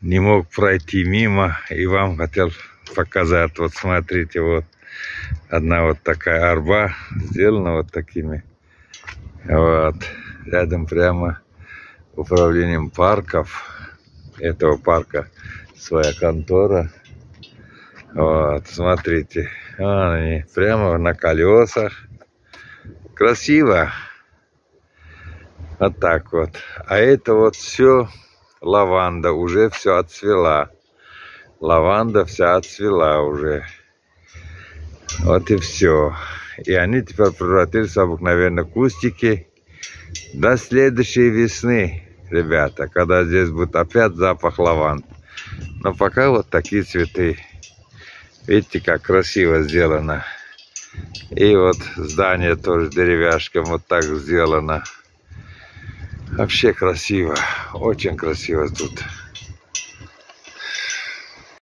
не мог пройти мимо и вам хотел показать. Вот смотрите, вот одна вот такая арба сделана вот такими. Вот. Рядом прямо управлением парков этого парка своя контора. Вот, смотрите, вон они прямо на колесах. Красиво. Вот так вот. А это вот все лаванда, уже все отцвела. Лаванда вся отцвела уже. Вот и все. И они теперь превратились в обыкновенные кустики до следующей весны, ребята, когда здесь будет опять запах лаванд. Но пока вот такие цветы. Видите, как красиво сделано. И вот здание тоже деревяшком вот так сделано. Вообще красиво. Очень красиво тут.